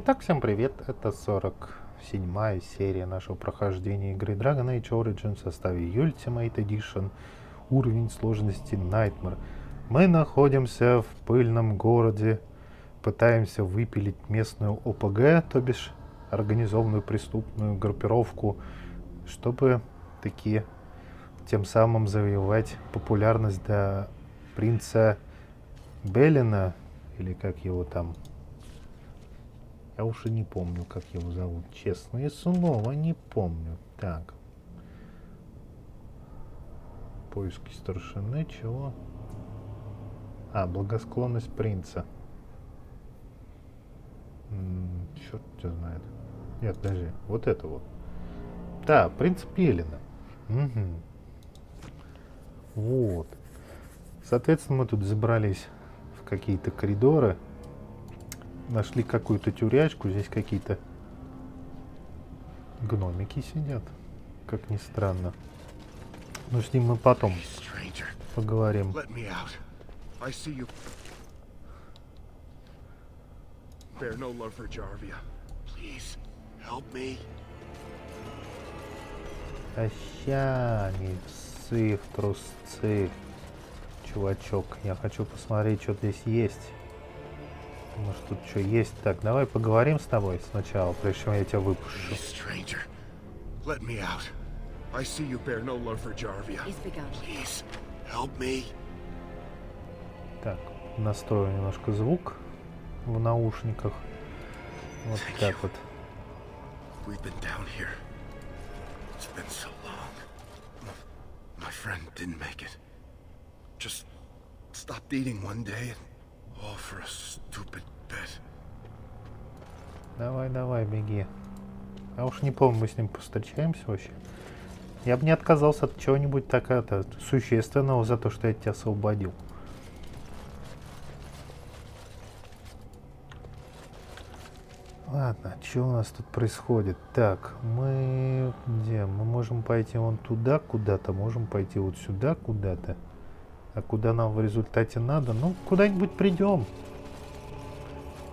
Итак, всем привет, это 47 серия нашего прохождения игры Dragon Age Origins в составе Ultimate Edition, уровень сложности Nightmare. Мы находимся в пыльном городе, пытаемся выпилить местную ОПГ, то бишь организованную преступную группировку, чтобы такие тем самым завоевать популярность для принца Беллина, или как его там я уж и не помню, как его зовут. Честное слово, не помню. Так. Поиски старшины, чего? А, благосклонность принца. М-м, черт тебя знает. Нет, подожди. Вот это вот. Да, принц Пелина. Угу. Вот. Соответственно, мы тут забрались в какие-то коридоры нашли какую-то тюрячку. Здесь какие-то гномики сидят, как ни странно. Но с ним мы потом поговорим. Bear no love for Jarvia. Please, help me. Тащами, псы в трусцы. Чувачок, я хочу посмотреть, что здесь есть. Может тут что есть? Так, давай поговорим с тобой сначала, прежде чем я тебя выпущу. Let me out. I see you bear no love for Jarvia. Please, help me. Так, настрою немножко звук в наушниках. Вот Thank так you. вот. We've been down here. It's been so long. My friend didn't make it. Just stopped eating one day and Давай, давай, беги. Я уж не помню, мы с ним повстречаемся вообще. Я бы не отказался от чего-нибудь так это существенного за то, что я тебя освободил. Ладно, что у нас тут происходит? Так, мы где? Мы можем пойти вон туда куда-то, можем пойти вот сюда куда-то. А куда нам в результате надо? Ну, куда-нибудь придем.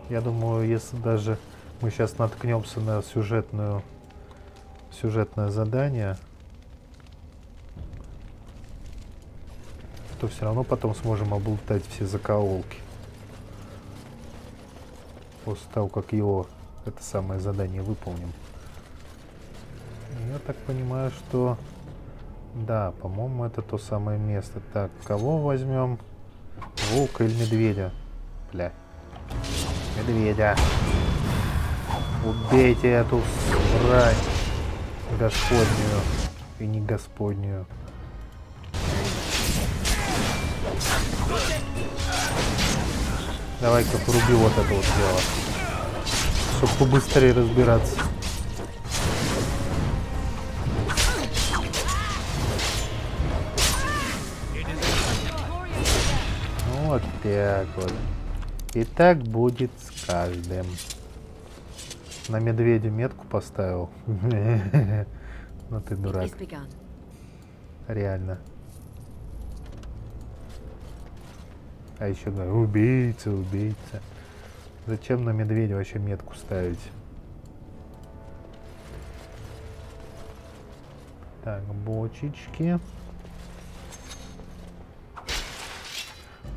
Я думаю, если даже мы сейчас наткнемся на сюжетную сюжетное задание, то все равно потом сможем облутать все закоулки. После того, как его это самое задание выполним. Я так понимаю, что да, по-моему, это то самое место. Так, кого возьмем? Волка или медведя? Бля. Медведя. Убейте эту срань. Господнюю. И не господнюю. Давай-ка поруби вот это вот дело. Чтобы побыстрее разбираться. Вот так вот. И так будет с каждым. На медведя метку поставил. Ну ты дурак. Реально. А еще говорю, убийца, убийца. Зачем на медведя вообще метку ставить? Так, бочечки.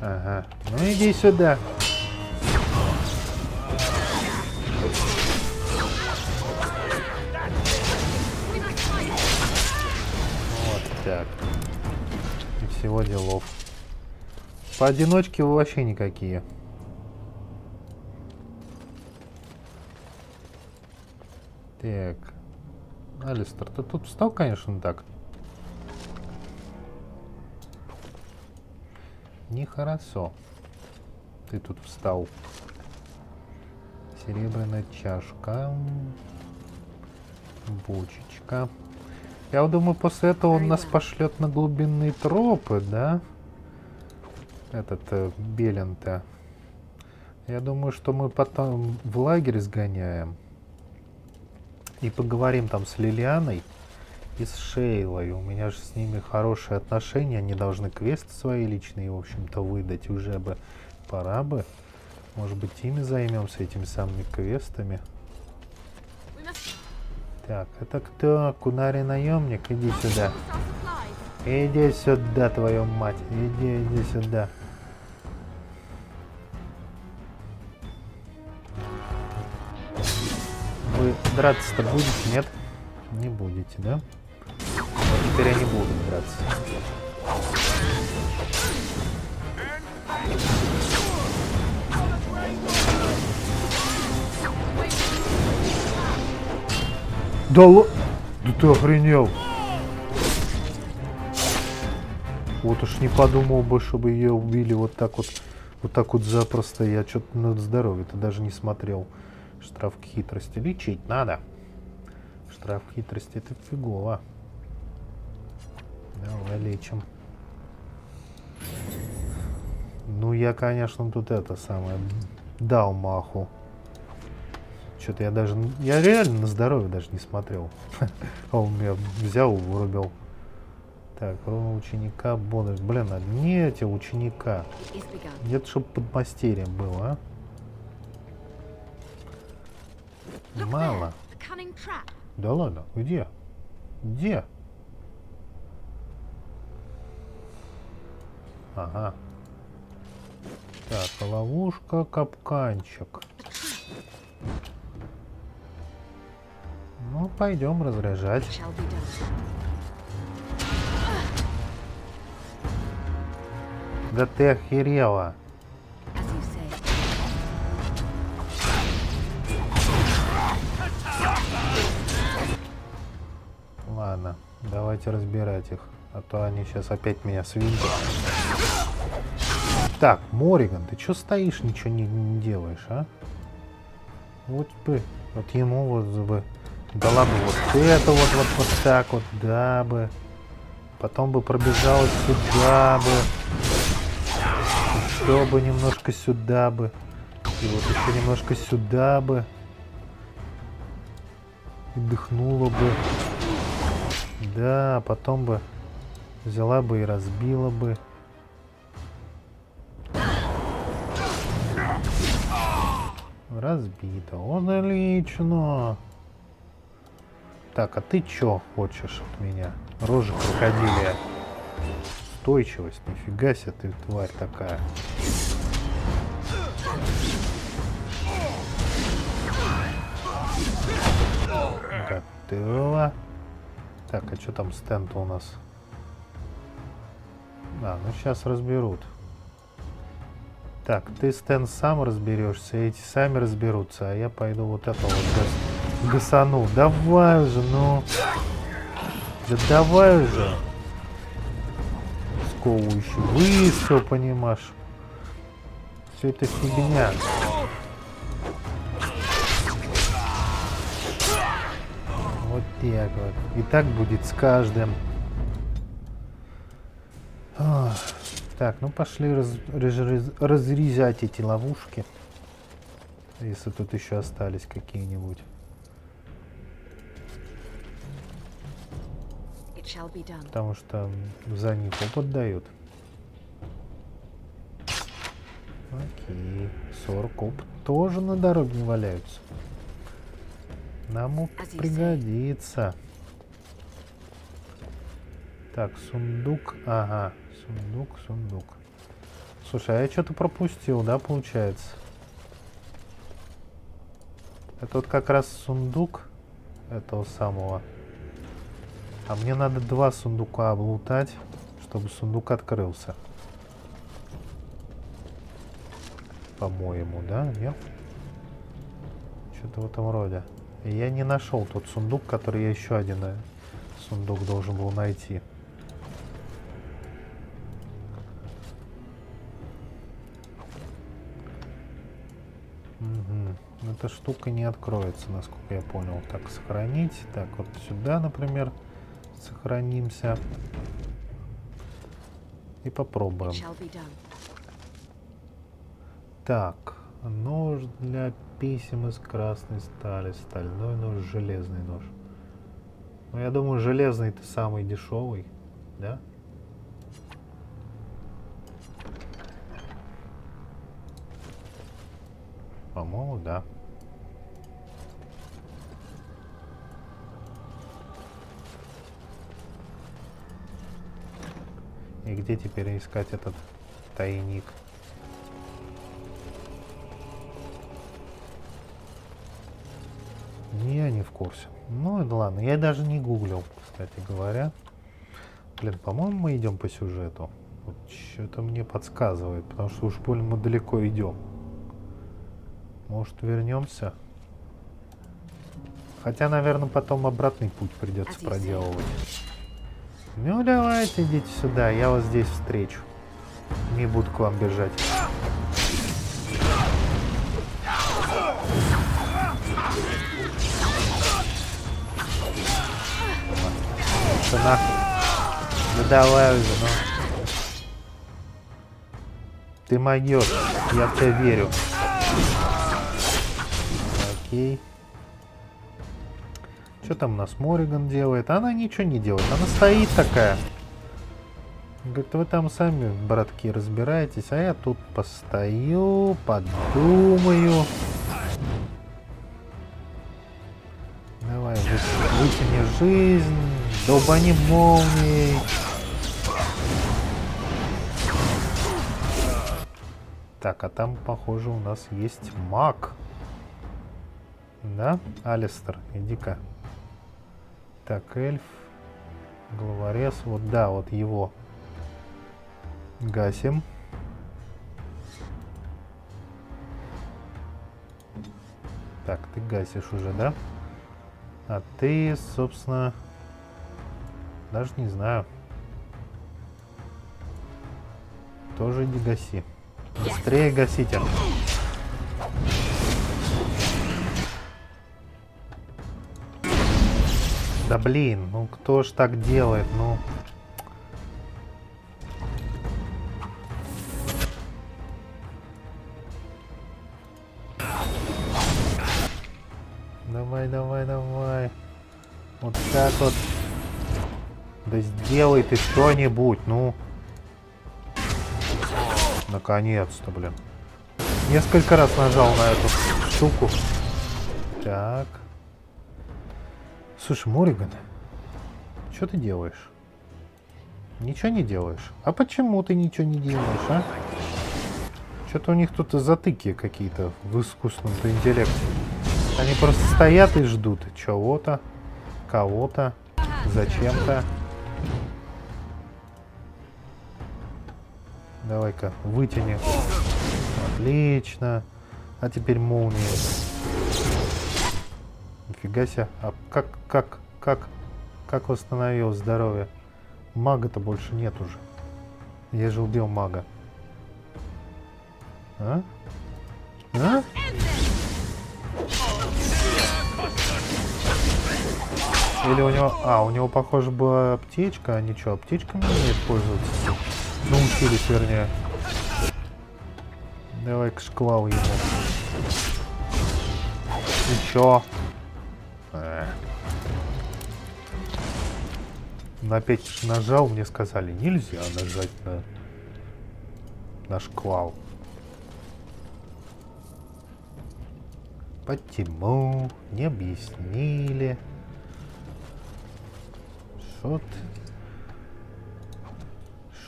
Ага. Ну иди сюда. Вот так. И всего делов. Поодиночке вы вообще никакие. Так. Алистер, ты тут встал, конечно, так. Нехорошо. Ты тут встал. Серебряная чашка. Бочечка. Я вот думаю, после этого он нас пошлет на глубинные тропы, да? Этот э, Белин-то. Я думаю, что мы потом в лагерь сгоняем. И поговорим там с Лилианой и с Шейлой. У меня же с ними хорошие отношения. Они должны квесты свои личные, в общем-то, выдать. Уже бы пора бы. Может быть, ими займемся, этими самыми квестами? Так, это кто? Кунари наемник? Иди сюда. Иди сюда, твою мать. Иди, иди сюда. Вы драться-то будете? Нет? Не будете, да? Теперь они будут драться. Да л... Да ты охренел. Вот уж не подумал бы, чтобы ее убили вот так вот. Вот так вот запросто. Я что-то на здоровье-то даже не смотрел. Штраф хитрости. Лечить надо. Штраф хитрости это фигово. Давай лечим. Ну, я, конечно, тут это самое дал маху. Что-то я даже... Я реально на здоровье даже не смотрел. Он меня взял, вырубил. Так, ученика, бонус. Блин, а не эти ученика. Нет, чтобы под мастерием было, а? Мало. Да ладно, где? Где? Ага. Так, ловушка, капканчик. Ну, пойдем разряжать. Да ты охерела. Ладно, давайте разбирать их. А то они сейчас опять меня свинтят. Так, Мориган, ты что стоишь, ничего не, не делаешь, а? Вот бы, вот ему вот бы дала бы вот это вот, вот, вот так вот, да бы. Потом бы пробежала сюда бы. Еще бы немножко сюда бы. И вот еще немножко сюда бы. И дыхнула бы. Да, потом бы взяла бы и разбила бы. Разбито. Отлично. Так, а ты чё хочешь от меня? Рожа крокодилия. Устойчивость. Нифига себе ты тварь такая. Готово. Так, а что там стенд у нас? А, ну сейчас разберут. Так, ты, Стэн, сам разберешься, эти сами разберутся, а я пойду вот это вот гас... гасану. Давай же, ну. Да давай же. Сковывающий выстрел, понимаешь. Все это фигня. Вот так вот. И так будет с каждым. Так, ну пошли раз, раз, разрезать эти ловушки. Если тут еще остались какие-нибудь. Потому что за них опыт дают. Окей. 40 опыт тоже на дороге не валяются. Нам пригодится. Так, сундук. Ага. Сундук, сундук. Слушай, а я что-то пропустил, да, получается? Это вот как раз сундук этого самого. А мне надо два сундука облутать, чтобы сундук открылся. По-моему, да? Нет? Что-то в этом роде. Я не нашел тот сундук, который я еще один э, сундук должен был найти. Эта штука не откроется, насколько я понял. Так, сохранить. Так, вот сюда, например, сохранимся. И попробуем. Так, нож для писем из красной стали, стальной нож, железный нож. Ну, я думаю, железный это самый дешевый, да? По-моему, да. И где теперь искать этот тайник? Я не в курсе. Ну, да ладно, я даже не гуглил, кстати говоря. Блин, по-моему, мы идем по сюжету. Вот что-то мне подсказывает, потому что уж больно мы далеко идем. Может, вернемся? Хотя, наверное, потом обратный путь придется проделывать. Ну, давайте, идите сюда, я вас здесь встречу. Не буду к вам бежать. Что нахуй? Ну давай уже, ну. Ты могешь, я в тебя верю. Окей. Что там у нас Мориган делает? Она ничего не делает. Она стоит такая. Говорит, вы там сами, братки, разбираетесь, а я тут постою, подумаю. Давай, вытяни жизнь, долбани молнией. Так, а там, похоже, у нас есть маг. Да? Алистер, иди-ка. Так, эльф. Главорез. Вот, да, вот его. Гасим. Так, ты гасишь уже, да? А ты, собственно, даже не знаю. Тоже не гаси. Быстрее гасите. Да блин, ну кто ж так делает, ну... Давай, давай, давай. Вот так вот. Да сделай ты что-нибудь, ну. Наконец-то, блин. Несколько раз нажал на эту штуку. Так. Слушай, Мориган, что ты делаешь? Ничего не делаешь? А почему ты ничего не делаешь, а? Что-то у них тут затыки какие-то в искусственном интеллекте. Они просто стоят и ждут чего-то, кого-то, зачем-то. Давай-ка, вытяни. Отлично. А теперь молния. Нифига себе. А как, как, как, как восстановил здоровье? Мага-то больше нет уже. Я же убил мага. А? А? Или у него... А, у него, похоже, была аптечка, а ничего, аптечками не умеет пользоваться. Научились, вернее. Давай-ка шквал ему. И чё? Э. На опять нажал, мне сказали, нельзя нажать на, на шквал. Почему? Не объяснили. Что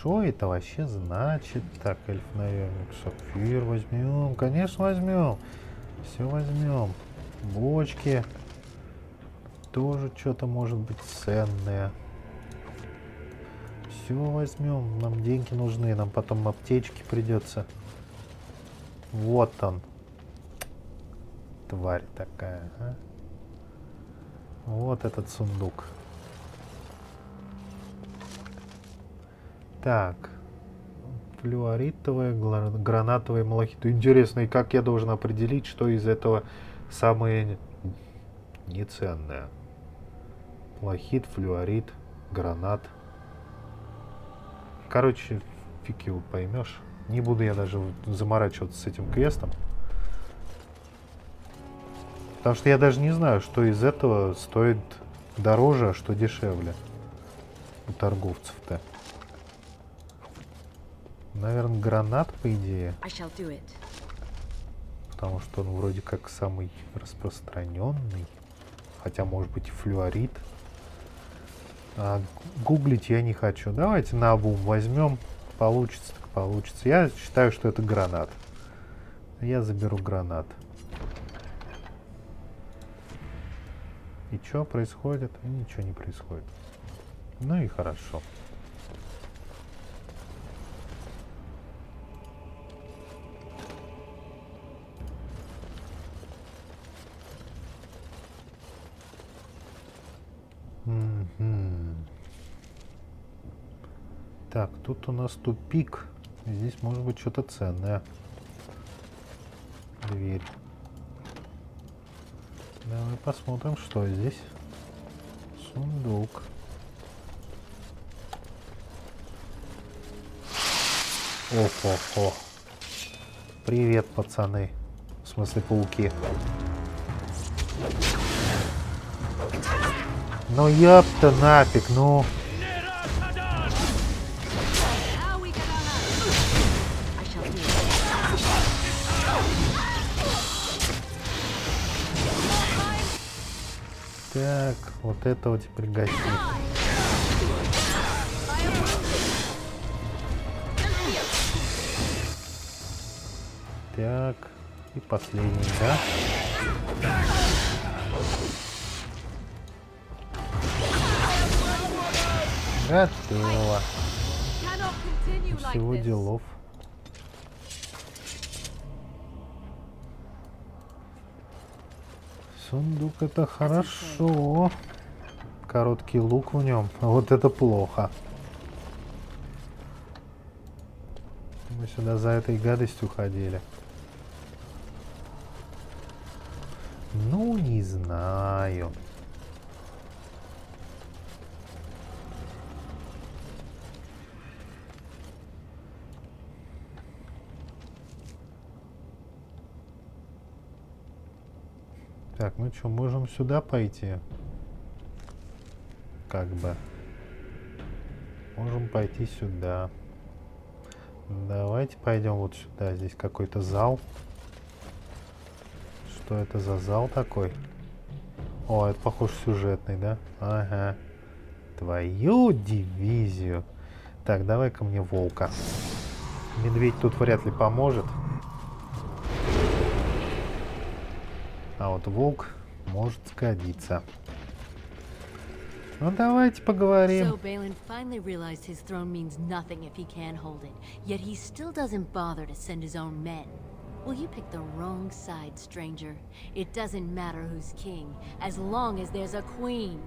Что это вообще значит? Так, эльф наемник, сапфир возьмем. Конечно, возьмем. Все возьмем. Бочки. Тоже что-то может быть ценное. Все возьмем. Нам деньги нужны. Нам потом аптечки придется. Вот он. Тварь такая. А? Вот этот сундук. Так. Флюоритовая, гранатовая малахит. Интересно, и как я должен определить, что из этого самое неценное? Малахит, флюорит, гранат. Короче, фиг его поймешь. Не буду я даже заморачиваться с этим квестом. Потому что я даже не знаю, что из этого стоит дороже, а что дешевле у торговцев-то. Наверное, гранат, по идее. потому что он вроде как самый распространенный. Хотя, может быть, и флюорит. А, гуглить я не хочу. Давайте на обум возьмем. Получится, так получится. Я считаю, что это гранат. Я заберу гранат. И что происходит? Ничего не происходит. Ну и хорошо. Так, тут у нас тупик. Здесь может быть что-то ценное. Дверь. Давай посмотрим, что здесь. Сундук. Ох-ох-ох. Привет, пацаны. В смысле, пауки. Ну яп-то нафиг, ну... Так, вот этого теперь гасить. Так, и последний, да? Готово. Всего делов. Сундук это хорошо. Короткий лук в нем. Вот это плохо. Мы сюда за этой гадостью ходили. Ну, не знаю. Так, ну что, можем сюда пойти? Как бы. Можем пойти сюда. Давайте пойдем вот сюда. Здесь какой-то зал. Что это за зал такой? О, это похож сюжетный, да? Ага. Твою дивизию. Так, давай-ка мне волка. Медведь тут вряд ли поможет. Вот волк может сгодиться. Ну давайте поговорим. So Balin finally realized his throne means nothing if he can't hold it. Yet he still doesn't bother to send his own men. Well, you picked the wrong side, stranger. It doesn't matter who's king, as long as there's a queen.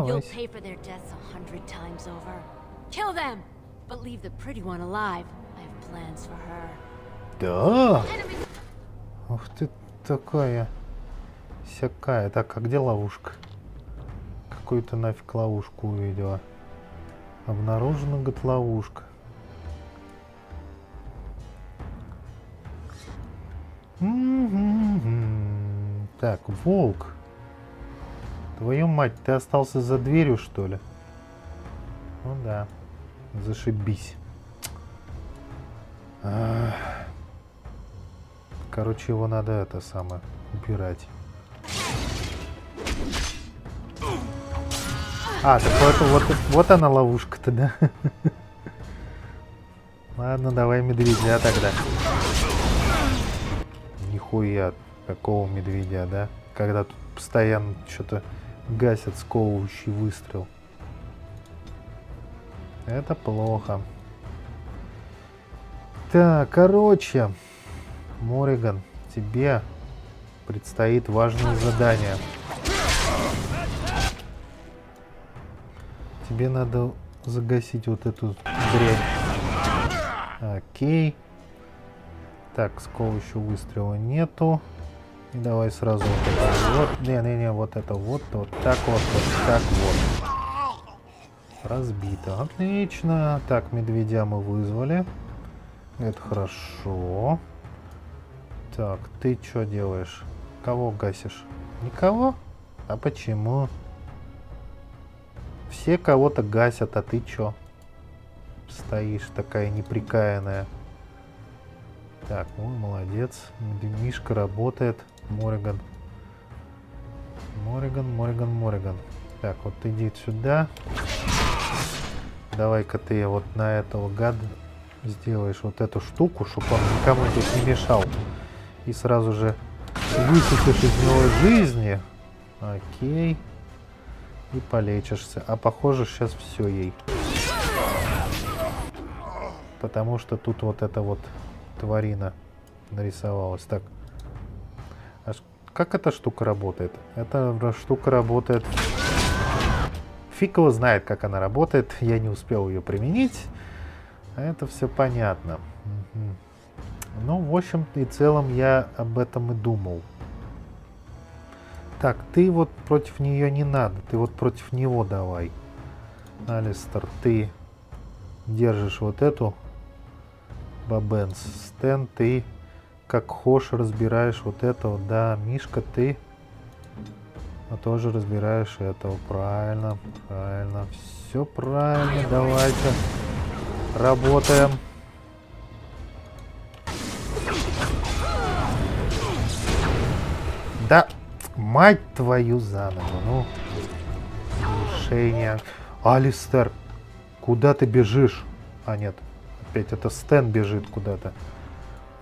You'll pay for their deaths a hundred times over. Kill them, but leave the pretty one alive. I have plans for her. Да. Ух ты такая. Всякая. Так, а где ловушка? Какую-то нафиг ловушку увидела. Обнаружена, говорит, ловушка. Так, волк. Твою мать, ты остался за дверью, что ли? Ну да. Зашибись. Короче, его надо это самое убирать. А, так вот, вот, вот она ловушка-то, да? Ладно, давай медведя тогда. Нихуя, какого медведя, да? Когда тут постоянно что-то гасят сковывающий выстрел. Это плохо. Так, короче, Мориган, тебе предстоит важное задание. Тебе надо загасить вот эту дрянь. Окей. Так, сковывающего выстрела нету. И давай сразу вот это вот. Не-не-не, вот это вот, вот так вот, вот так вот. Разбито. Отлично. Так, медведя мы вызвали. Это хорошо. Так, ты что делаешь? Кого гасишь? Никого? А почему? Все кого-то гасят, а ты чё? Стоишь такая неприкаянная. Так, ой, молодец. Мишка работает. Мориган. Мориган, Мориган, Мориган. Так, вот иди сюда. Давай-ка ты вот на этого гада сделаешь вот эту штуку, чтобы он никому тут не мешал. И сразу же высосешь из него жизни. Окей. И полечишься. А похоже сейчас все ей. Потому что тут вот эта вот тварина нарисовалась. Так. Как эта штука работает? Эта штука работает... Фиг его знает, как она работает. Я не успел ее применить. Это все понятно. Угу. Ну, в общем и целом я об этом и думал. Так, ты вот против нее не надо. Ты вот против него давай. Алистер, ты держишь вот эту Бабенс. Стэн, ты как хошь разбираешь вот этого. Да, Мишка, ты а тоже разбираешь этого. Правильно, правильно. Все правильно, давайте. Работаем. Да, мать твою за ногу, ну. Решение. Алистер, куда ты бежишь? А, нет, опять это Стэн бежит куда-то.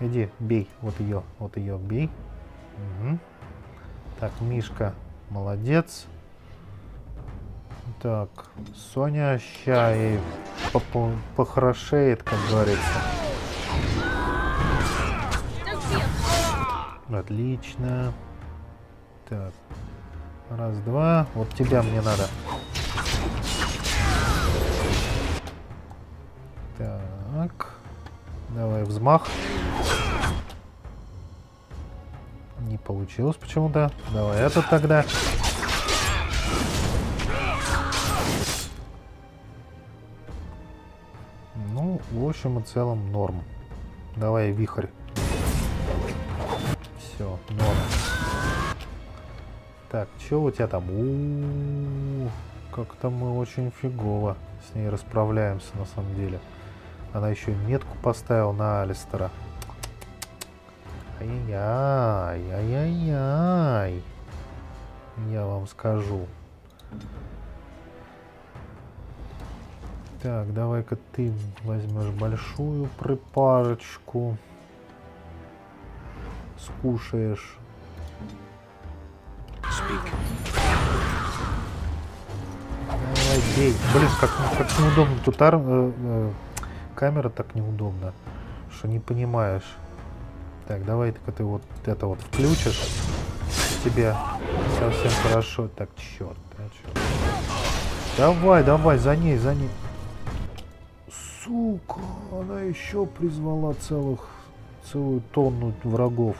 Иди, бей, вот ее, вот ее, бей. Угу. Так, Мишка, молодец. Так, Соня ща и похорошеет, как говорится. Отлично. Так. Раз, два. Вот тебя мне надо. Так. Давай взмах. Не получилось почему-то. Давай это тогда. в общем и целом норм. Давай вихрь. Все, норм. Так, что у тебя там? Как-то мы очень фигово с ней расправляемся на самом деле. Она еще метку поставила на Алистера. Ай-яй-яй, ай-яй-яй. Я вам скажу. Так, давай-ка ты возьмешь большую припарочку. Скушаешь. Давай, бей. Блин, как, как неудобно. Тут ар, э, э, камера так неудобно, что не понимаешь. Так, давай-ка ты вот это вот включишь. Тебе совсем хорошо. Так, черт. А черт. Давай, давай, за ней, за ней. Сука, она еще призвала целых, целую тонну врагов.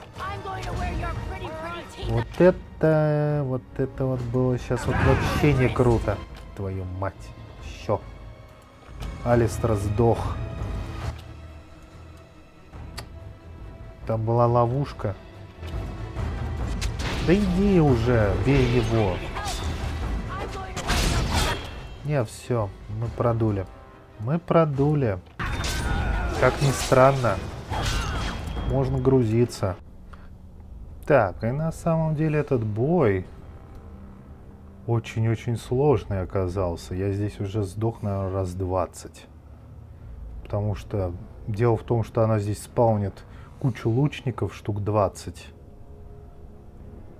Вот это, вот это вот было сейчас вот вообще не круто. Твою мать. Еще. Алистер сдох. Там была ловушка. Да иди уже, бей его. Не, все, мы продули. Мы продули. Как ни странно, можно грузиться. Так, и на самом деле этот бой очень-очень сложный оказался. Я здесь уже сдох, наверное, раз 20. Потому что дело в том, что она здесь спаунит кучу лучников, штук 20.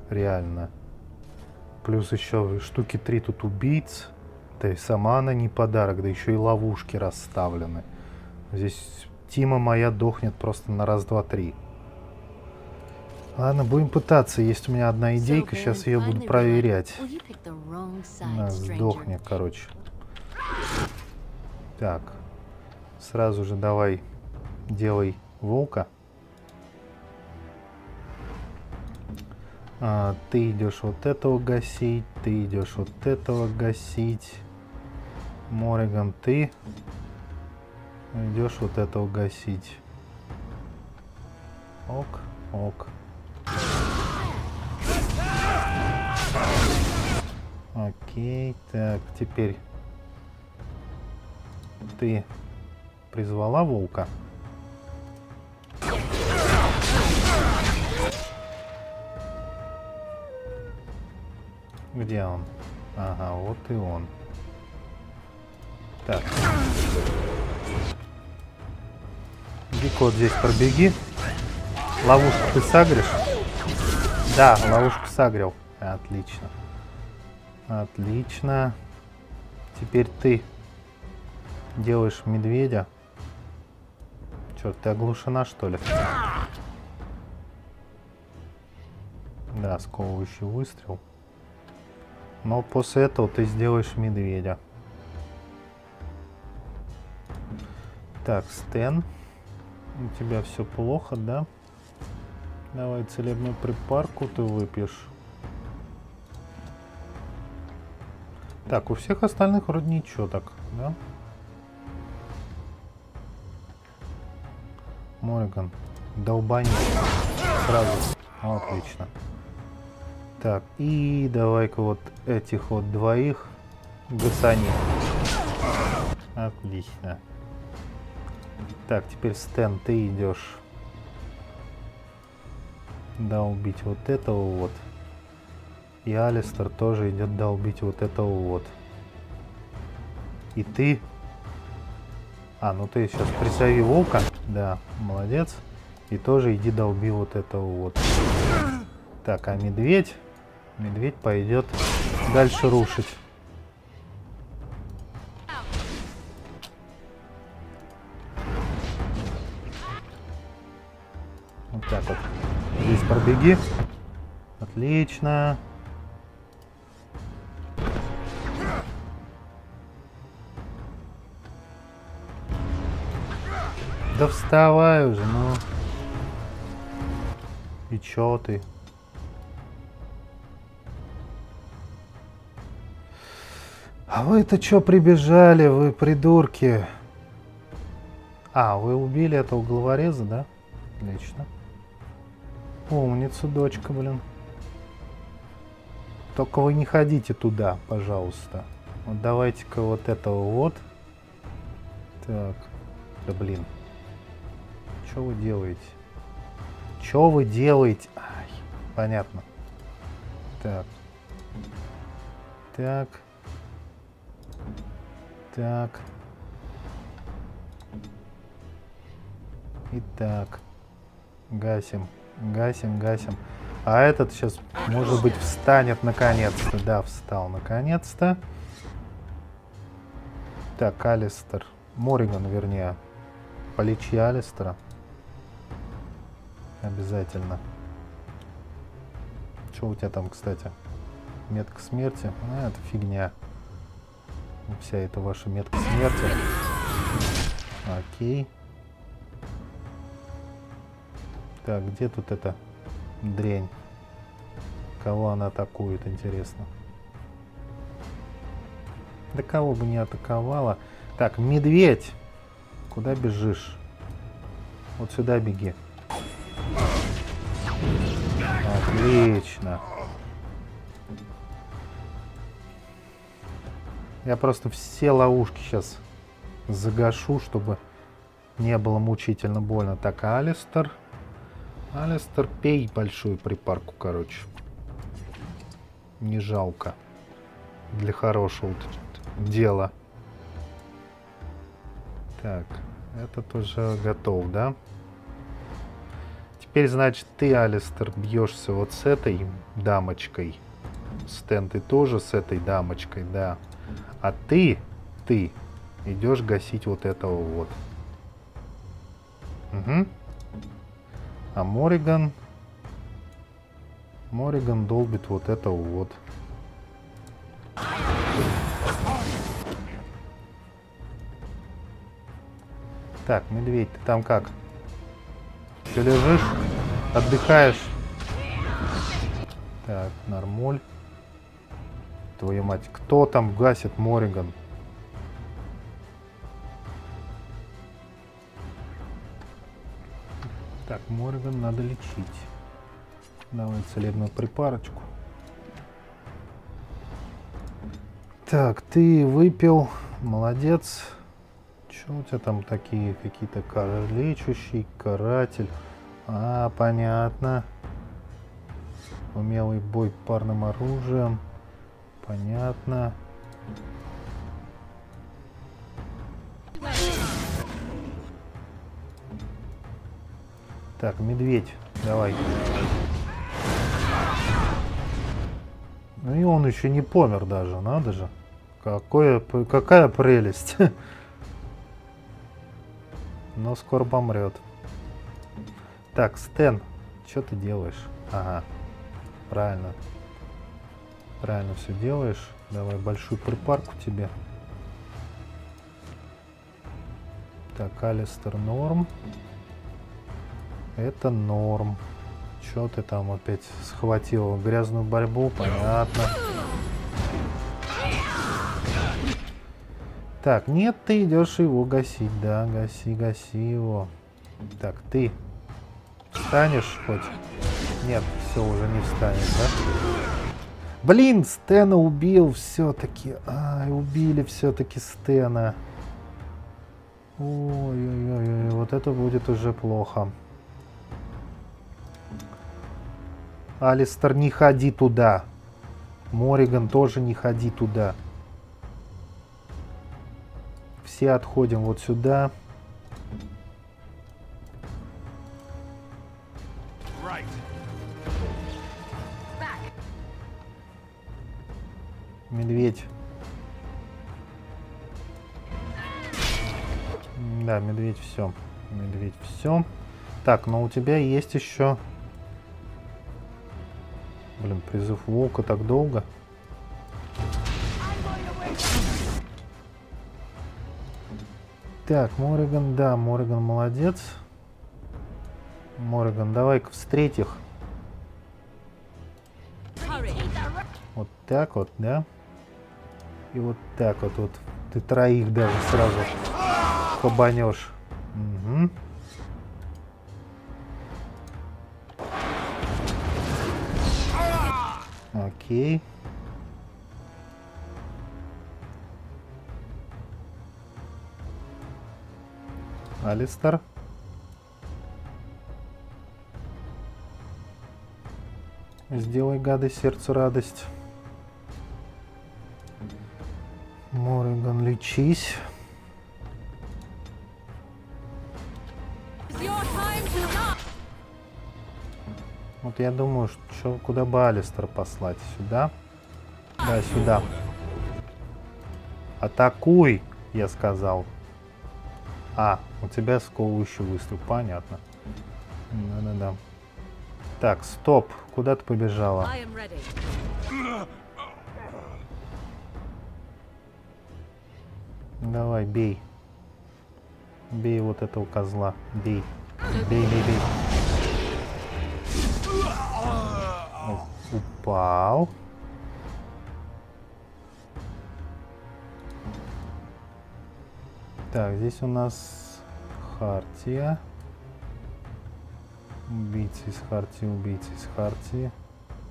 Реально. Плюс еще штуки 3 тут убийц. То есть сама она не подарок, да еще и ловушки расставлены. Здесь Тима моя дохнет просто на раз, два, три. Ладно, будем пытаться. Есть у меня одна идейка, сейчас ее буду проверять. На, сдохнет, короче. Так. Сразу же давай делай волка. А, ты идешь вот этого гасить, ты идешь вот этого гасить. Мориган, ты идешь вот это угасить. Ок, ок. Окей, так, теперь Ты призвала волка? Где он? Ага, вот и он. Так. Дико здесь пробеги. Ловушку ты сагришь? Да, ловушку сагрил. Отлично. Отлично. Теперь ты делаешь медведя. Черт, ты оглушена, что ли? Да, сковывающий выстрел. Но после этого ты сделаешь медведя. Так, Стэн. У тебя все плохо, да? Давай целебную припарку ты выпьешь. Так, у всех остальных вроде ничего так, да? Мориган, долбани. Сразу. Отлично. Так, и давай-ка вот этих вот двоих гасани. Отлично. Так, теперь Стэн, ты идешь. Да, убить вот этого вот. И Алистер тоже идет долбить вот этого вот. И ты... А, ну ты сейчас призови волка. Да, молодец. И тоже иди долби вот этого вот. Так, а медведь? Медведь пойдет дальше рушить. Вот так вот. Здесь пробеги. Отлично. Да вставай уже, ну. И чё ты? А вы-то чё прибежали, вы придурки? А, вы убили этого головореза, да? Отлично. Умница, дочка, блин. Только вы не ходите туда, пожалуйста. Вот давайте-ка вот этого вот. Так. Да блин. Что вы делаете? Что вы делаете? Ай, понятно. Так. Так. Так. Итак. Гасим. Гасим, гасим. А этот сейчас, может быть, встанет наконец-то. Да, встал наконец-то. Так, Алистер. Мориган, вернее. Полечи Алистера. Обязательно. Что у тебя там, кстати? Метка смерти? А, это фигня. Вся эта ваша метка смерти. Окей. Так, где тут эта дрянь? Кого она атакует, интересно? Да кого бы не атаковала. Так, медведь! Куда бежишь? Вот сюда беги. Отлично. Я просто все ловушки сейчас загашу, чтобы не было мучительно больно. Так, Алистер. Алистер, пей большую припарку, короче. Не жалко. Для хорошего дела. Так, этот уже готов, да? Теперь, значит, ты, Алистер, бьешься вот с этой дамочкой. Стэн, ты тоже с этой дамочкой, да. А ты, ты, идешь гасить вот этого вот. Угу. А Мориган... Мориган долбит вот этого вот. Так, медведь, ты там как? Ты лежишь? Отдыхаешь? Так, нормуль. Твою мать, кто там гасит Мориган? Так, Морган надо лечить. Давай целебную припарочку. Так, ты выпил. Молодец. Что у тебя там такие какие-то лечущий, каратель? А, понятно. Умелый бой парным оружием. Понятно. Так, медведь, давай. Ну и он еще не помер даже, надо же. Какое, какая прелесть. Но скоро помрет. Так, Стэн, что ты делаешь? Ага, правильно. Правильно все делаешь. Давай большую припарку тебе. Так, Алистер норм. Это норм. Че ты там опять схватил? Грязную борьбу? Понятно. Так, нет, ты идешь его гасить. Да, гаси, гаси его. Так, ты встанешь хоть? Нет, все, уже не встанешь, да? Блин, Стена убил все-таки. Ай, убили все-таки Стена. Ой-ой-ой, вот это будет уже плохо. Алистер, не ходи туда. Мориган, тоже не ходи туда. Все отходим вот сюда. Медведь. Да, медведь все. Медведь все. Так, но у тебя есть еще Блин, призыв волка так долго. Так, Мориган, да, Мориган молодец. Мориган, давай-ка встреть их. Вот так вот, да? И вот так вот, вот. Ты троих даже сразу побанешь. Угу. Окей. Алистер. Сделай гады сердцу радость. Мориган, лечись. Вот я думаю, что куда бы Алистер послать? Сюда? Да, сюда. Атакуй, я сказал. А, у тебя сковывающий выстрел, понятно. Да-да-да. Так, стоп. Куда ты побежала? Давай, бей. Бей вот этого козла. Бей. Бей, бей, бей. Упал. Так, здесь у нас Хартия. Убийцы из Хартии, убийцы из Хартии.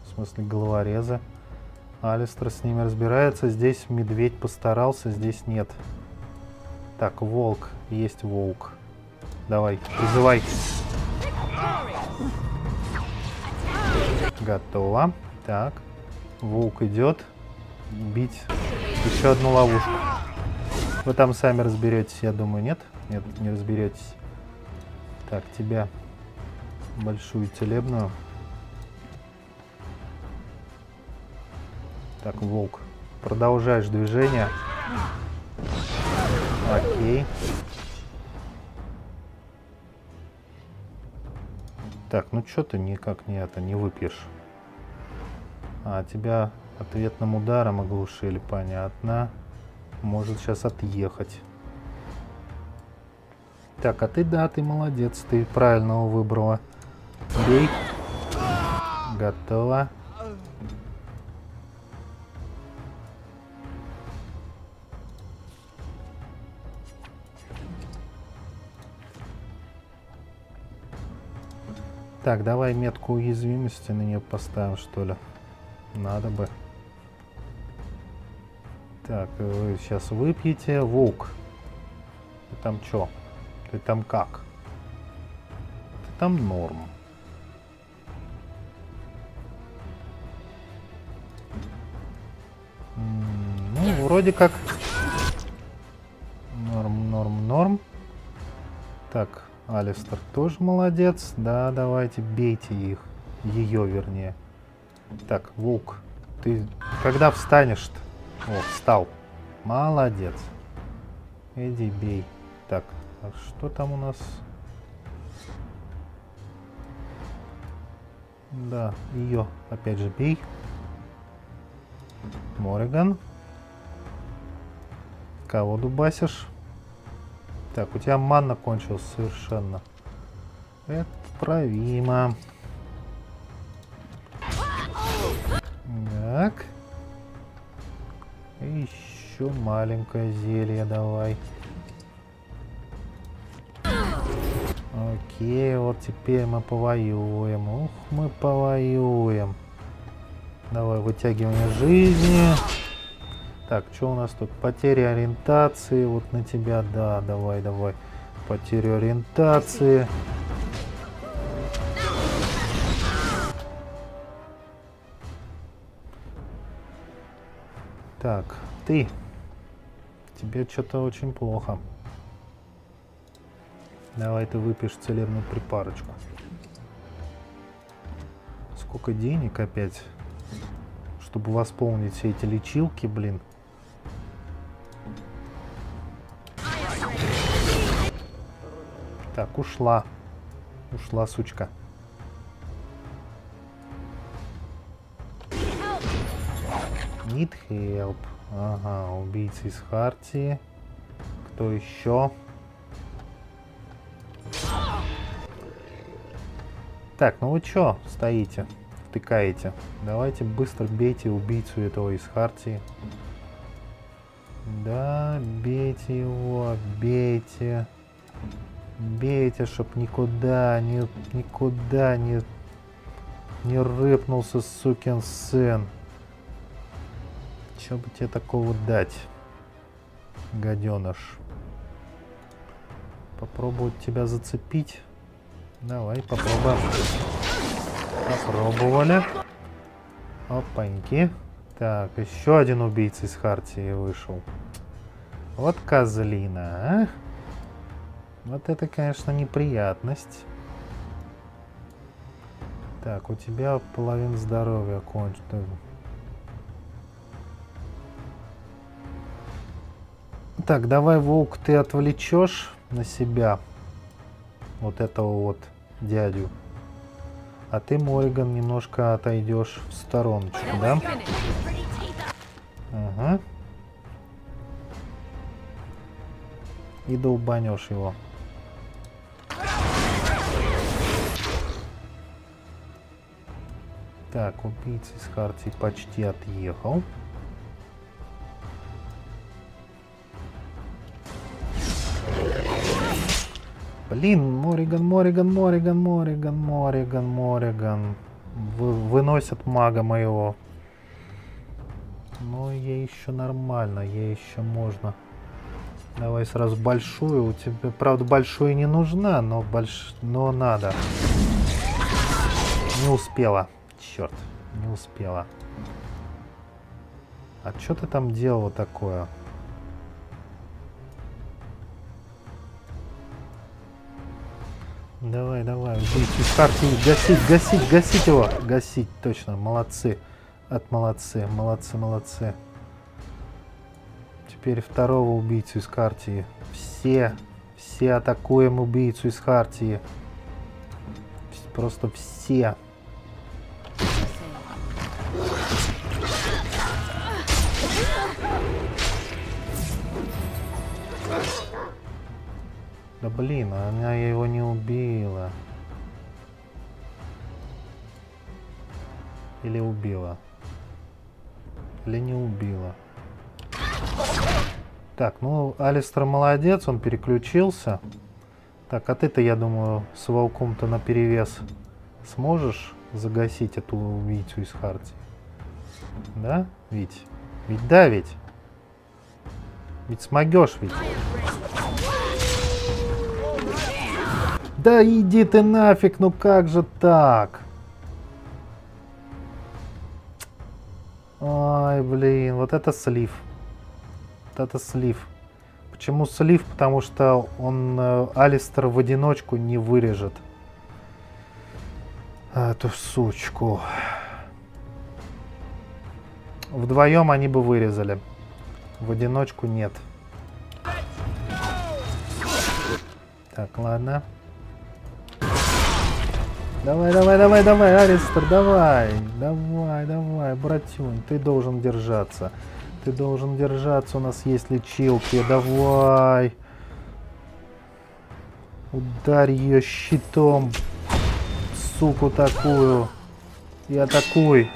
В смысле головорезы. Алистер с ними разбирается. Здесь медведь постарался, здесь нет. Так, волк. Есть волк. Давай, призывай. Готово. Так. Волк идет. Бить еще одну ловушку. Вы там сами разберетесь, я думаю, нет? Нет, не разберетесь. Так, тебя большую целебную. Так, волк. Продолжаешь движение. Окей. Так, ну что ты никак не это не выпьешь? А, тебя ответным ударом оглушили, понятно. Может сейчас отъехать. Так, а ты, да, ты молодец, ты правильного выбрала. Бей. Готово. Так, давай метку уязвимости на нее поставим, что ли. Надо бы. Так, вы сейчас выпьете. Волк. Ты там чё? Ты там как? Ты там норм. Ну, вроде как... Норм, норм, норм. Так, Алистер тоже молодец. Да, давайте, бейте их. Ее, вернее. Так, Волк, ты когда встанешь-то? О, встал. Молодец. Иди, бей. Так, а что там у нас? Да, ее опять же бей. Мориган. Кого дубасишь? Так, у тебя манна кончилась совершенно. Это правимо. Так. Еще маленькое зелье давай. Окей, вот теперь мы повоюем. Ух, мы повоюем. Давай, вытягивание жизни. Так, что у нас тут? Потеря ориентации. Вот на тебя, да, давай, давай. Потеря ориентации. Так, ты. Тебе что-то очень плохо. Давай ты выпьешь целебную припарочку. Сколько денег опять, чтобы восполнить все эти лечилки, блин. Так, ушла. Ушла, сучка. Need help. Ага, убийца из Хартии. Кто еще? Так, ну вы чё стоите, втыкаете? Давайте быстро бейте убийцу этого из Хартии. Да, бейте его, бейте. Бейте, чтоб никуда, ни, никуда не, не рыпнулся сукин сын. Что бы тебе такого дать, гаденыш? Попробовать тебя зацепить? Давай, попробуем. Попробовали. Опаньки. Так, еще один убийца из Хартии вышел. Вот козлина, а? Вот это, конечно, неприятность. Так, у тебя половина здоровья кончена. Так, давай, Волк, ты отвлечешь на себя вот этого вот дядю. А ты, Мориган, немножко отойдешь в стороночку, да? Ага. И долбанешь его. Так, убийца из Хартии почти отъехал. Блин, Мориган, Мориган, Мориган, Мориган, Мориган, Мориган. Вы, выносят мага моего. Ну, ей еще нормально, ей еще можно. Давай сразу большую. У тебя, правда, большую не нужна, но, больш... но надо. Не успела. Черт, не успела. А что ты там делала такое? Давай, давай, убейте карты. Гасить, гасить, гасить его. Гасить, точно. Молодцы. От молодцы, молодцы, молодцы. Теперь второго убийцу из Хартии. Все, все атакуем убийцу из Хартии. Просто все. Да блин, она его не убила. Или убила? Или не убила? Так, ну, Алистер молодец, он переключился. Так, а ты-то, я думаю, с волком-то на перевес сможешь загасить эту убийцу из Харти? Да, ведь? Ведь да, ведь? Ведь смогешь ведь? Да иди ты нафиг, ну как же так? Ай, блин, вот это слив. Вот это слив. Почему слив? Потому что он э, Алистер в одиночку не вырежет. Эту сучку. Вдвоем они бы вырезали. В одиночку нет. Так, ладно. Давай, давай, давай, давай, Алистер, давай. Давай, давай, братюнь, ты должен держаться. Ты должен держаться, у нас есть лечилки. Давай. Ударь ее щитом. Суку такую. И атакуй.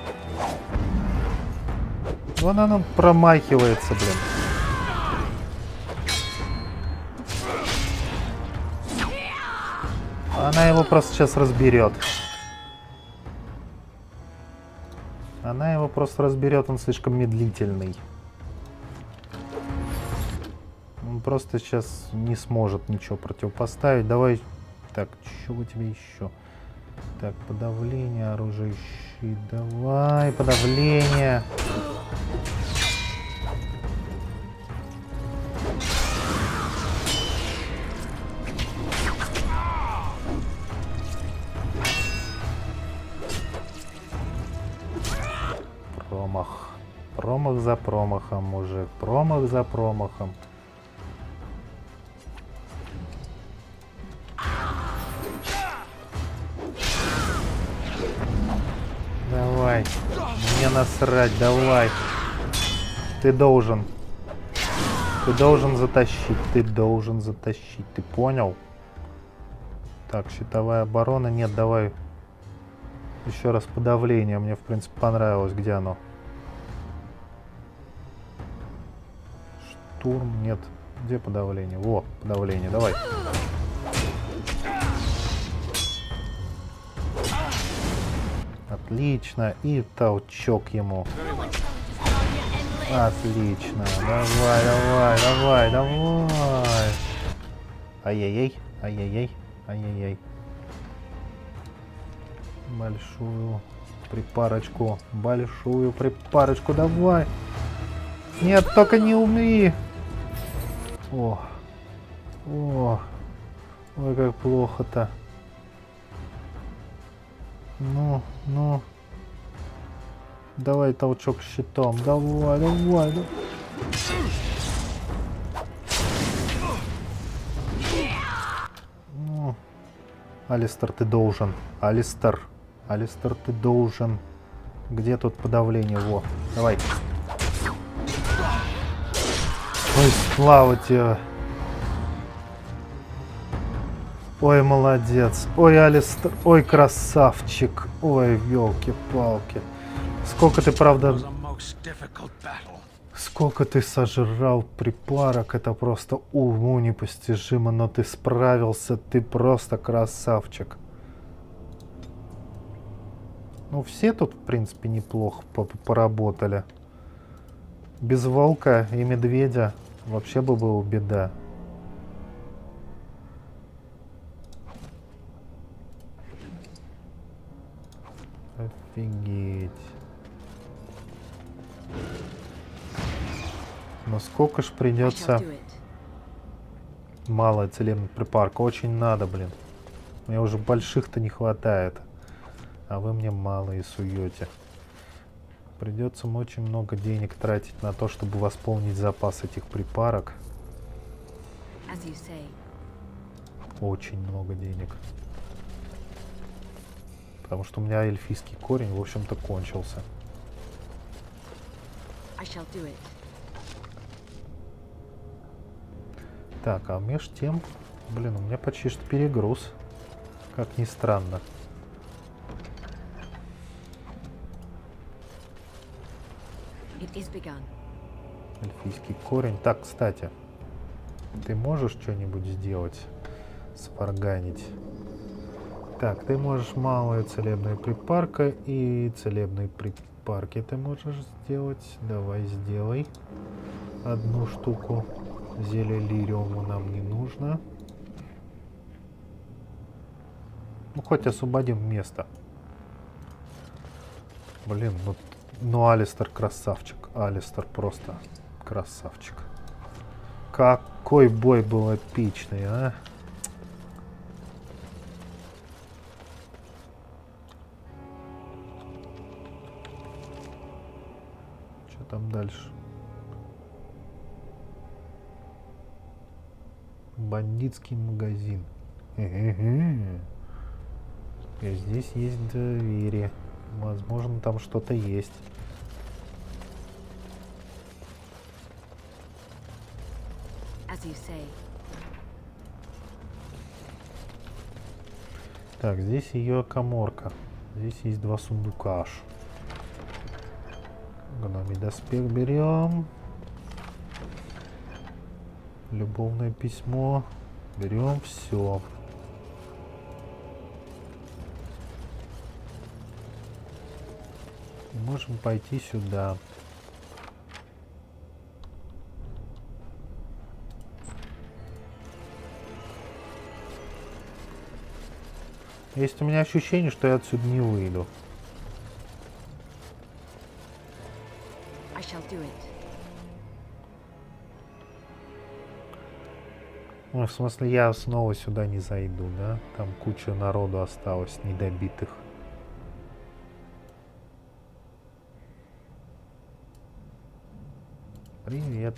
Вон она промахивается, блин. Она его просто сейчас разберет. Она его просто разберет, он слишком медлительный. Он просто сейчас не сможет ничего противопоставить. Давай. Так, что у тебя еще? Так, подавление, оружие щит. Давай, подавление. Промах за промахом, мужик. Промах за промахом. Давай. Мне насрать, давай. Ты должен. Ты должен затащить, ты должен затащить, ты понял? Так, щитовая оборона. Нет, давай еще раз подавление. Мне, в принципе, понравилось, где оно. Штурм, нет. Где подавление? Во, подавление, давай. Отлично. И толчок ему. Отлично. Давай, давай, давай, давай. Ай-яй-яй, ай-яй-яй, ай-яй-яй. Большую припарочку. Большую припарочку. Давай. Нет, только не умри. О. О. Ой, как плохо-то. Ну, ну. Давай толчок щитом. Давай, давай, давай. Ну. Алистер, ты должен. Алистер. Алистер, ты должен. Где тут подавление? Во, давай. Ой, слава тебе. Ой, молодец. Ой, Алистер. Ой, красавчик. Ой, елки-палки. Сколько ты, правда... Сколько ты сожрал припарок, это просто уму непостижимо, но ты справился, ты просто красавчик. Ну, все тут, в принципе, неплохо поработали. Без волка и медведя вообще бы была беда. Офигеть. Но сколько ж придется... Мало целебных припарка. Очень надо, блин. Мне уже больших-то не хватает а вы мне мало и суете. Придется очень много денег тратить на то, чтобы восполнить запас этих припарок. Очень много денег. Потому что у меня эльфийский корень, в общем-то, кончился. Так, а меж тем, блин, у меня почти что перегруз. Как ни странно. Эльфийский корень. Так, кстати, ты можешь что-нибудь сделать? Сварганить. Так, ты можешь малую целебную припарка и целебные припарки ты можешь сделать. Давай сделай одну штуку. Зелье лириуму нам не нужно. Ну, хоть освободим место. Блин, ну, ну Алистер красавчик. Алистер просто красавчик. Какой бой был эпичный, а? Что там дальше? Бандитский магазин. И здесь есть двери. Возможно, там что-то есть. Так, здесь ее коморка. Здесь есть два сундука аж. Доспех берем. Любовное письмо. Берем все. Можем пойти сюда. Есть у меня ощущение, что я отсюда не выйду. Ну, в смысле, я снова сюда не зайду, да? Там куча народу осталось, недобитых. Привет.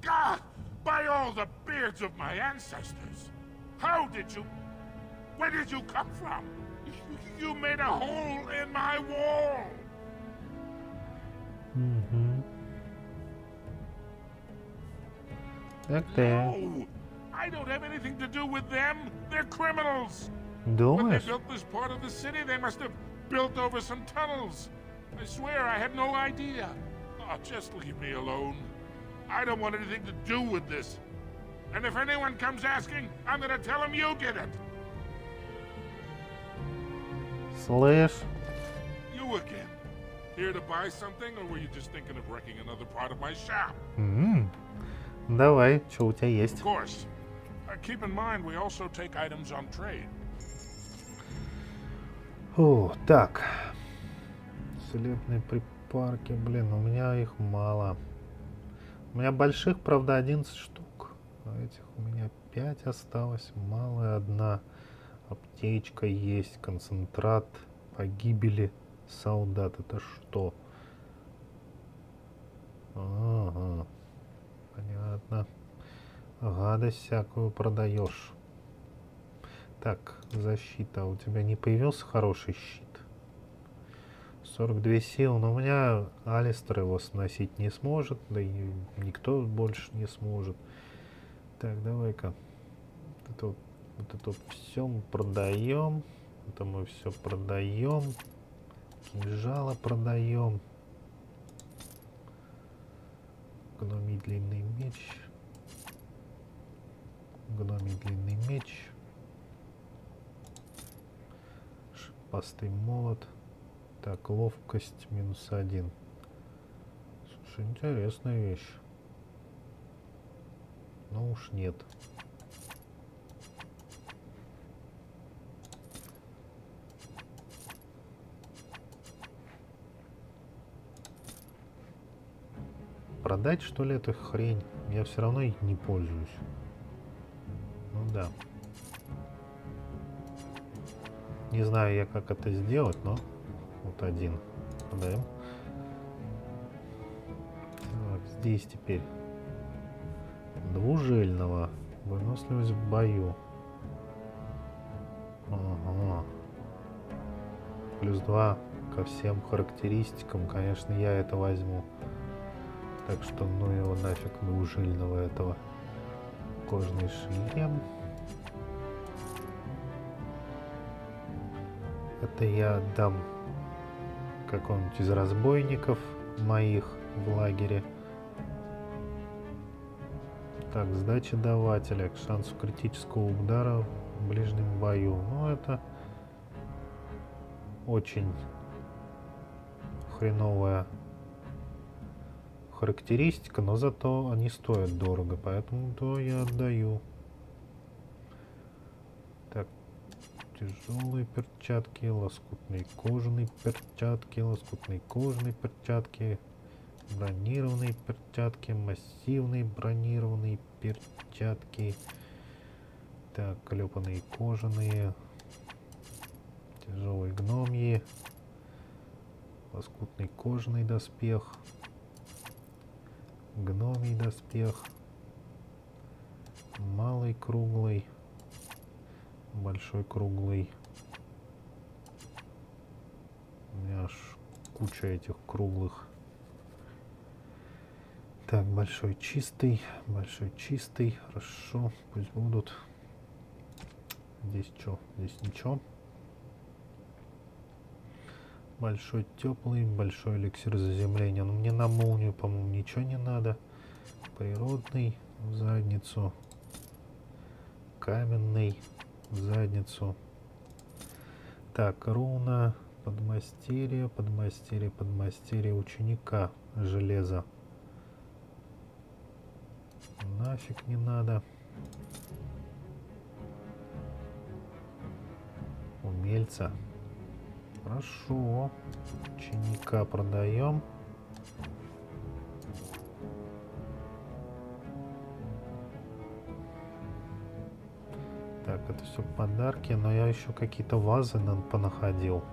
God, by all the beards of my ancestors! How did you... Where did you come from? You made a hole in my wall! Mm-hmm. Так No! I don't have anything to do with them. They're criminals. Думаешь? When they built this part of the city, they must have built over some tunnels. I swear I had no idea. Oh, just leave me alone. I don't want anything to do with this. And if anyone comes asking, I'm gonna tell them you did it. Слышь? You again. Here to buy something, or were you just thinking of wrecking another part of my shop? М Давай, что у тебя есть? Of course. Uh, keep in mind, we also take items on trade. О, так. Целебные припарки, блин, у меня их мало. У меня больших, правда, 11 штук. А этих у меня 5 осталось. Малая одна. Аптечка есть. Концентрат погибели солдат. Это что? Ага. Понятно. Гадость всякую продаешь. Так, защита. У тебя не появился хороший щит? 42 сил, но у меня Алистер его сносить не сможет, да и никто больше не сможет. Так, давай-ка. Вот это вот, вот это вот все мы продаем. Это мы все продаем. Кинжала продаем. Гномий длинный меч. Гномий длинный меч. Шипастый молот. Так, ловкость минус один. Слушай, интересная вещь. Ну уж нет. Продать что ли эту хрень? Я все равно не пользуюсь. Ну да. Не знаю я, как это сделать, но вот один. Продаем. Так, здесь теперь двужильного. Выносливость в бою. Ага. Плюс два ко всем характеристикам. Конечно, я это возьму. Так что ну его нафиг двужильного этого. Кожный шлем. Это я отдам какого-нибудь из разбойников моих в лагере. Так, сдача давателя к шансу критического удара в ближнем бою. Ну, это очень хреновая характеристика, но зато они стоят дорого, поэтому то я отдаю. Так, Тяжелые перчатки, лоскутные кожаные перчатки, лоскутные кожаные перчатки, бронированные перчатки, массивные бронированные перчатки. Так, клепанные кожаные, тяжелые гномьи, лоскутный кожаный доспех, гномий доспех, малый круглый, большой круглый. У меня аж куча этих круглых. Так, большой чистый, большой чистый, хорошо, пусть будут. Здесь что? Здесь ничего. Большой теплый, большой эликсир заземления. Но мне на молнию, по-моему, ничего не надо. Природный в задницу. Каменный в задницу. Так, руна, подмастерье, подмастерье, подмастерье ученика, железо. Нафиг не надо. Умельца. Хорошо. Ученика продаем. Это все подарки, но я еще какие-то вазы понаходил.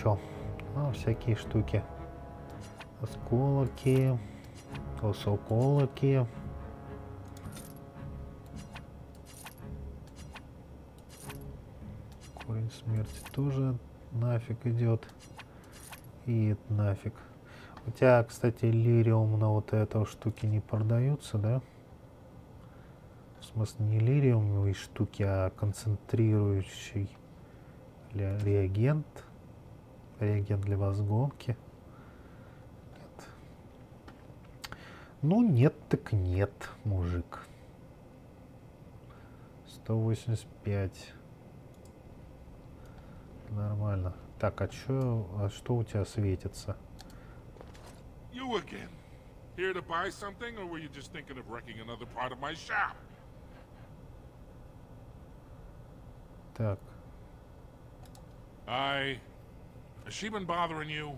Что? А, всякие штуки. Осколки. Осоколоки. Корень смерти тоже нафиг идет. И нафиг. У тебя, кстати, лириум на вот этой штуке не продаются, да? В смысле, не лириумовые штуки, а концентрирующий реагент. Реагент для возгонки. Нет. Ну, нет, так нет, мужик. 185. Нормально. Так, а чё, а что у тебя светится? You again. Here to buy something, or were you just thinking of wrecking another part of my shop? Так. I... Has she been bothering you?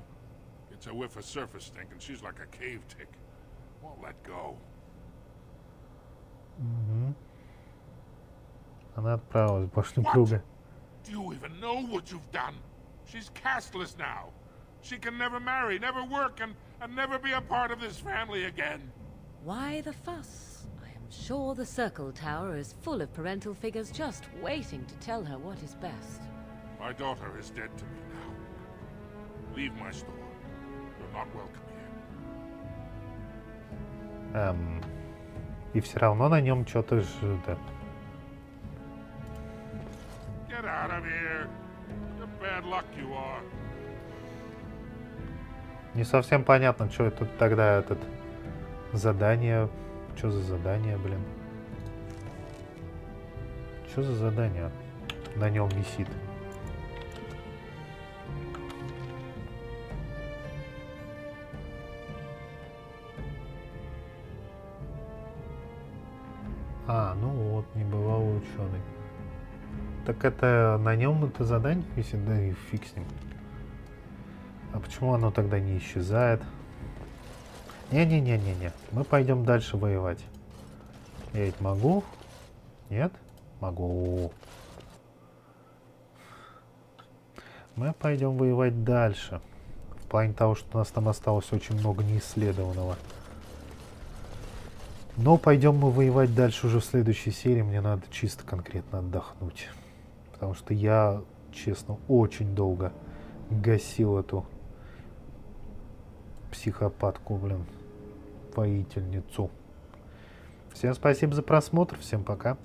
It's a whiff of surface stink, and she's like a cave tick. Won't let go. Угу. Она отправилась в башню What? круга. Do you even know what you've done? She's castless now. She can never marry, never work, and, and never be a part of this family again. Why the fuss? I am sure the Circle Tower is full of parental figures just waiting to tell her what is best. My daughter is dead to me now. Leave my store. You're not welcome here. Эм, и все равно на нем что-то ж... да. Get out of here. Bad luck you are. Не совсем понятно, что это тогда этот задание. Что за задание, блин? Что за задание на нем висит? А, ну вот, небывалый ученый. Так это на нем это задание висит, да и фиг с ним. А почему оно тогда не исчезает? Не-не-не-не-не. Мы пойдем дальше воевать. Я ведь могу? Нет? Могу. Мы пойдем воевать дальше. В плане того, что у нас там осталось очень много неисследованного. Но пойдем мы воевать дальше уже в следующей серии. Мне надо чисто конкретно отдохнуть. Потому что я, честно, очень долго гасил эту психопатку, блин, воительницу. Всем спасибо за просмотр, всем пока.